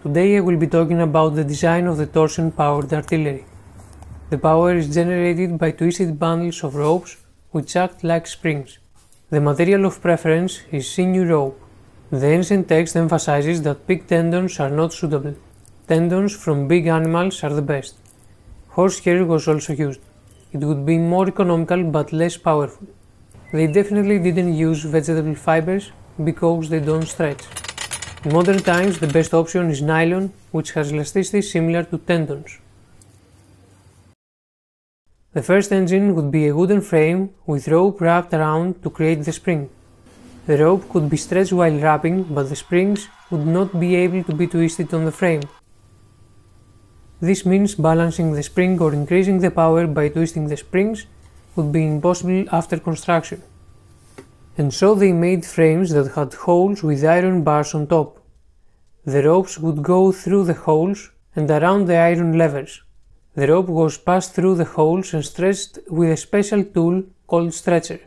Today I will be talking about the design of the torsion powered artillery. The power is generated by twisted bundles of ropes which act like springs. The material of preference is sinew rope. The ancient text emphasizes that pig tendons are not suitable. Tendons from big animals are the best. Horsehair was also used. It would be more economical but less powerful. They definitely didn't use vegetable fibers because they don't stretch. In modern times, the best option is nylon, which has elasticity similar to tendons. The first engine would be a wooden frame with rope wrapped around to create the spring. The rope could be stretched while wrapping, but the springs would not be able to be twisted on the frame. This means balancing the spring or increasing the power by twisting the springs would be impossible after construction. And so they made frames that had holes with iron bars on top. The ropes would go through the holes and around the iron levers. The rope was passed through the holes and stretched with a special tool called stretcher.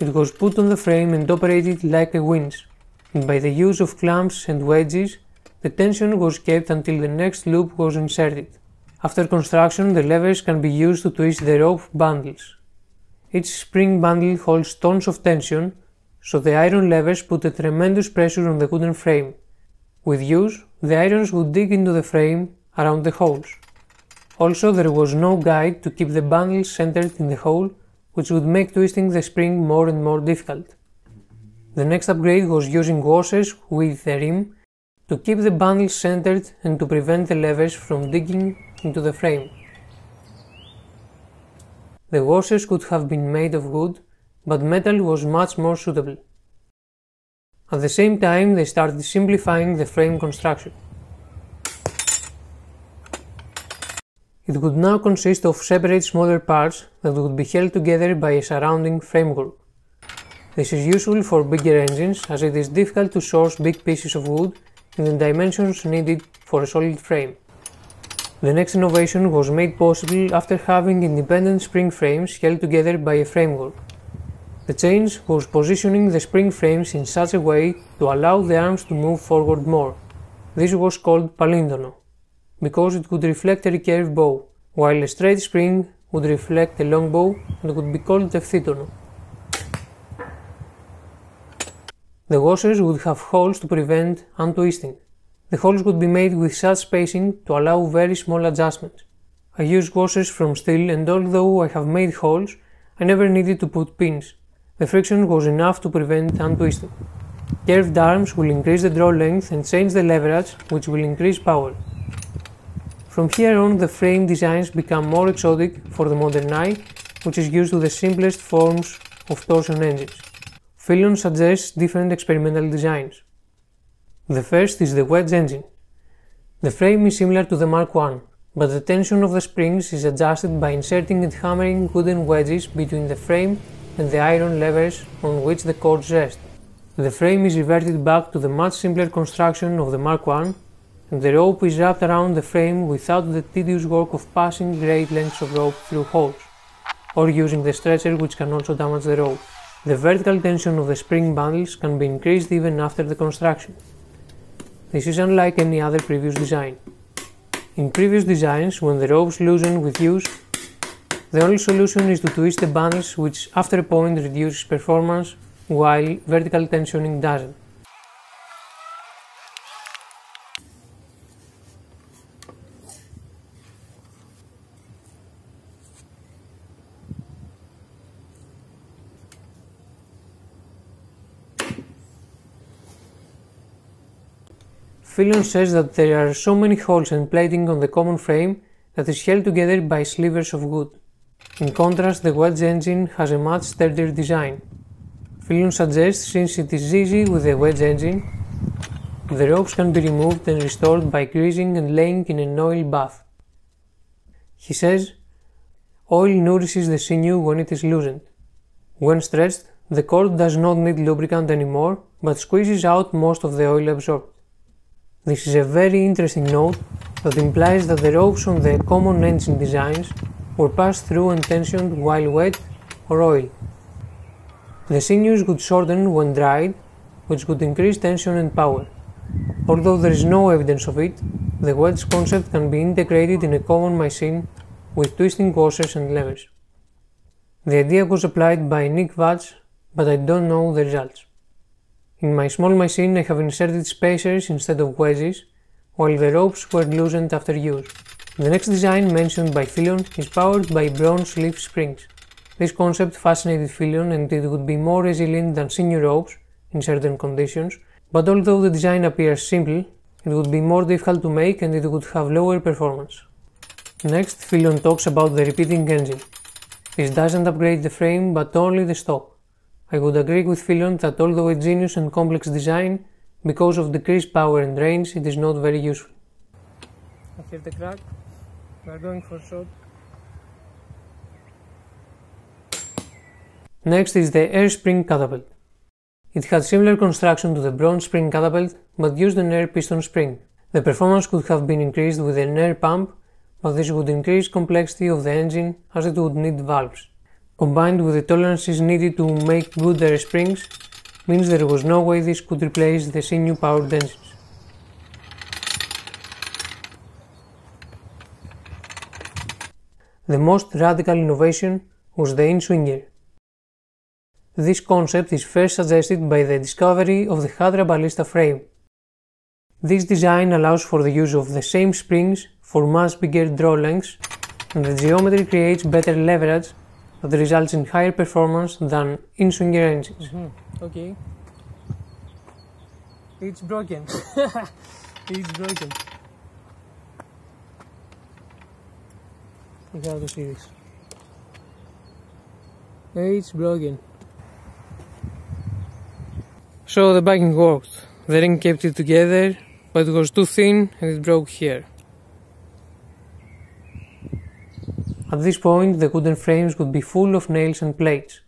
It was put on the frame and operated like a winch, and by the use of clamps and wedges, the tension was kept until the next loop was inserted. After construction, the levers can be used to twist the rope bundles. Each spring bundle holds tons of tension, so the iron levers put a tremendous pressure on the wooden frame. With use, the irons would dig into the frame around the holes. Also, there was no guide to keep the bundle centered in the hole, which would make twisting the spring more and more difficult. The next upgrade was using washers with a rim to keep the bundle centered and to prevent the levers from digging into the frame. The washers could have been made of wood, but metal was much more suitable. At the same time, they started simplifying the frame construction. It would now consist of separate smaller parts that would be held together by a surrounding framework. This is useful for bigger engines as it is difficult to source big pieces of wood in the dimensions needed for a solid frame. The next innovation was made possible after having independent spring frames held together by a framework. The change was positioning the spring frames in such a way to allow the arms to move forward more. This was called palindono, because it would reflect a recurve bow, while a straight spring would reflect a long bow and would be called ευθύτωνο. The washers would have holes to prevent untwisting. The holes would be made with such spacing to allow very small adjustments. I use washers from steel and although I have made holes, I never needed to put pins. The friction was enough to prevent untwisting. Curved arms will increase the draw length and change the leverage, which will increase power. From here on, the frame designs become more exotic for the modern eye, which is used to the simplest forms of torsion engines. Philon suggests different experimental designs. The first is the wedge engine. The frame is similar to the Mark I, but the tension of the springs is adjusted by inserting and hammering wooden wedges between the frame and the iron levers on which the cords rest. The frame is reverted back to the much simpler construction of the Mark I, and the rope is wrapped around the frame without the tedious work of passing great lengths of rope through holes, or using the stretcher which can also damage the rope. The vertical tension of the spring bundles can be increased even after the construction. This is unlike any other previous design. In previous designs, when the ropes loosen with use, the only solution is to twist the bundles which after a point reduces performance while vertical tensioning doesn't. Philon says that there are so many holes and plating on the common frame that is held together by slivers of wood. In contrast, the wedge engine has a much sturdier design. Philon suggests since it is easy with a wedge engine, the ropes can be removed and restored by greasing and laying in an oil bath. He says, oil nourishes the sinew when it is loosened. When stretched, the cord does not need lubricant anymore, but squeezes out most of the oil absorbed. This is a very interesting note that implies that the ropes on the common engine designs were passed through and tensioned while wet or oil. The sinews would shorten when dried, which would increase tension and power. Although there is no evidence of it, the wedge concept can be integrated in a common machine with twisting washers and levers. The idea was applied by Nick Vatch, but I don't know the results. In my small machine I have inserted spacers instead of wedges, while the ropes were loosened after use. The next design mentioned by Philon is powered by bronze leaf springs. This concept fascinated Philon and it would be more resilient than sinew ropes in certain conditions, but although the design appears simple, it would be more difficult to make and it would have lower performance. Next, Philon talks about the repeating engine. This doesn't upgrade the frame but only the stock. I would agree with Philon that although a genius and complex design, because of decreased power and range, it is not very useful. I have the crack. We are going for shot. Next is the air spring catapult. It had similar construction to the bronze spring catapult, but used an air piston spring. The performance could have been increased with an air pump, but this would increase complexity of the engine as it would need valves. Combined with the tolerances needed to make good air springs, means there was no way this could replace the sinew powered engines. The most radical innovation was the in-swinger. This concept is first suggested by the discovery of the Hatra ballista frame. This design allows for the use of the same springs for much bigger draw lengths and the geometry creates better leverage that results in higher performance than in-swinger engines. Mm -hmm. Okay. It's broken. it's broken. You have see this. It's broken. So the backing worked. The ring kept it together, but it was too thin and it broke here. At this point, the wooden frames would be full of nails and plates.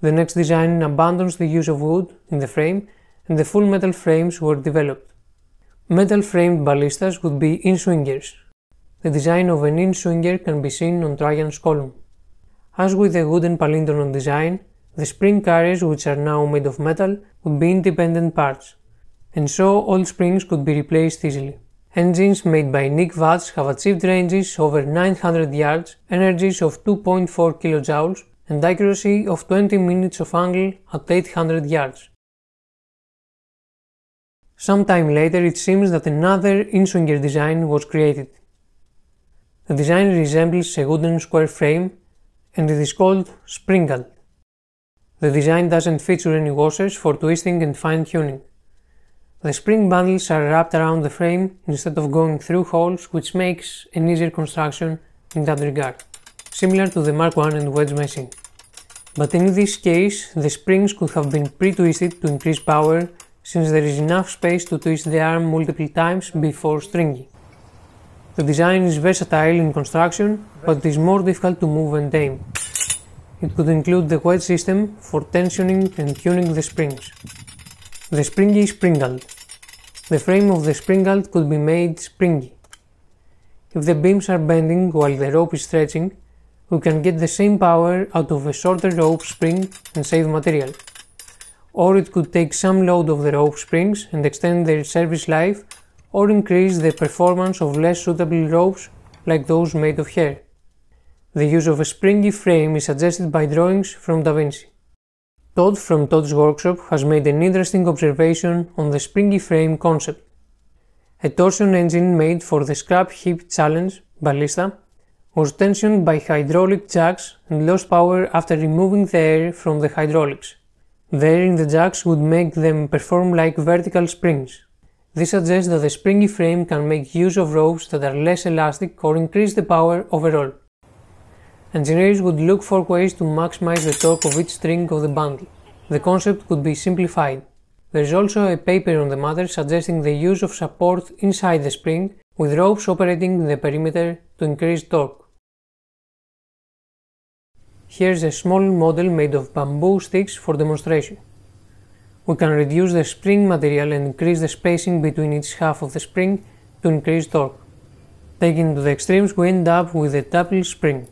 The next design abandons the use of wood in the frame and the full metal frames were developed. Metal framed ballistas would be in-swingers. The design of an in-swinger can be seen on Trajan's column. As with the wooden Palindonon design, the spring carriers which are now made of metal would be independent parts, and so all springs could be replaced easily. Engines made by Nick Vatch have achieved ranges over 900 yards, energies of 2.4 kJ, and accuracy of 20 minutes of angle at 800 yards. Some time later it seems that another in-swinger design was created. The design resembles a wooden square frame and it is called Springald. The design doesn't feature any washers for twisting and fine tuning. The spring bundles are wrapped around the frame instead of going through holes which makes an easier construction in that regard, similar to the Mark I and wedge machine. But in this case, the springs could have been pre-twisted to increase power since there is enough space to twist the arm multiple times before stringing. The design is versatile in construction, but is more difficult to move and tame. It could include the wedge system for tensioning and tuning the springs. The springy springald. The frame of the springald could be made springy. If the beams are bending while the rope is stretching, we can get the same power out of a shorter rope spring and save material. Or it could take some load of the rope springs and extend their service life or increase the performance of less suitable ropes like those made of hair. The use of a springy frame is suggested by drawings from Da Vinci. Tod from Tod's workshop has made an interesting observation on the springy frame concept. A torsion engine made for the Scrap Heap Challenge ballista was tensioned by hydraulic jacks and lost power after removing the air from the hydraulics. The air in the jacks would make them perform like vertical springs. This suggests that the springy frame can make use of ropes that are less elastic or increase the power overall. Engineers would look for ways to maximize the torque of each string of the bundle. The concept could be simplified. There is also a paper on the matter suggesting the use of support inside the spring with ropes operating in the perimeter to increase torque. Here's a small model made of bamboo sticks for demonstration we can reduce the spring material and increase the spacing between each half of the spring to increase torque. Taken to the extremes we end up with a double spring.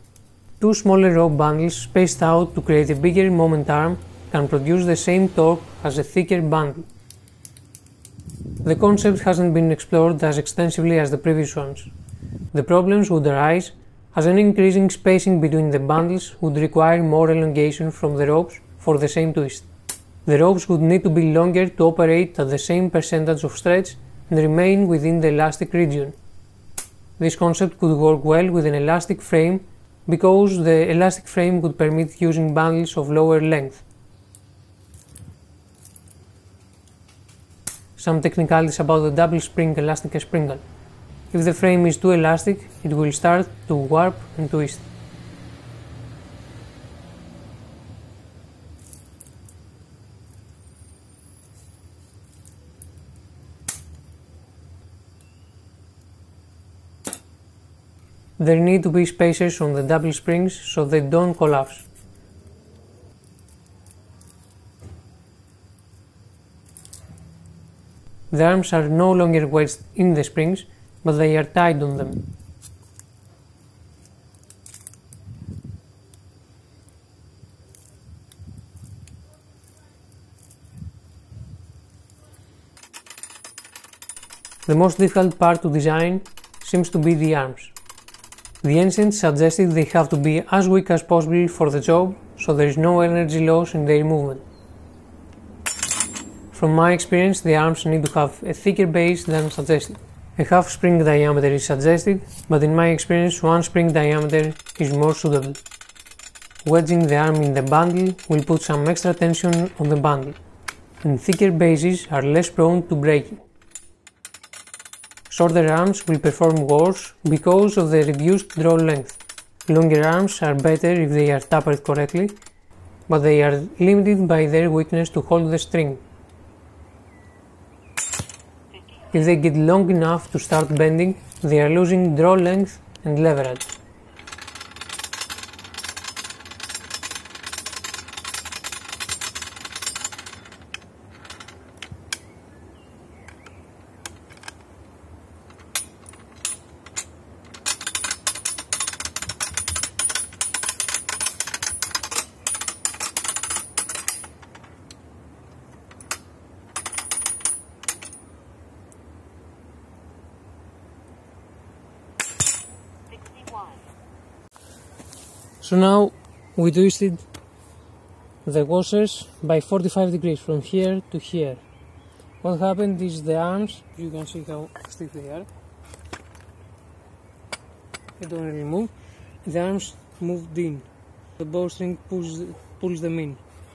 Two smaller rope bundles spaced out to create a bigger moment arm can produce the same torque as a thicker bundle. The concept hasn't been explored as extensively as the previous ones. The problems would arise as an increasing spacing between the bundles would require more elongation from the ropes for the same twist. The ropes would need to be longer to operate at the same percentage of stretch and remain within the elastic region. This concept could work well with an elastic frame because the elastic frame would permit using bundles of lower length. Some technicalities about the double spring elastic springald. If the frame is too elastic, it will start to warp and twist. There need to be spacers on the double springs so they don't collapse. The arms are no longer wedged in the springs, but they are tied on them. The most difficult part to design seems to be the arms. The ancients suggested they have to be as weak as possible for the job, so there is no energy loss in their movement. From my experience, the arms need to have a thicker base than suggested. A half spring diameter is suggested, but in my experience, one spring diameter is more suitable. Wedging the arm in the bundle will put some extra tension on the bundle, and thicker bases are less prone to breaking. Shorter arms will perform worse because of the reduced draw length. Longer arms are better if they are tapered correctly, but they are limited by their weakness to hold the string. If they get long enough to start bending, they are losing draw length and leverage. So now we twisted the washers by 45 degrees from here to here. What happened is the arms, you can see how stiff they are. They don't really move. The arms moved in. The bowstring pulls, pulls them in.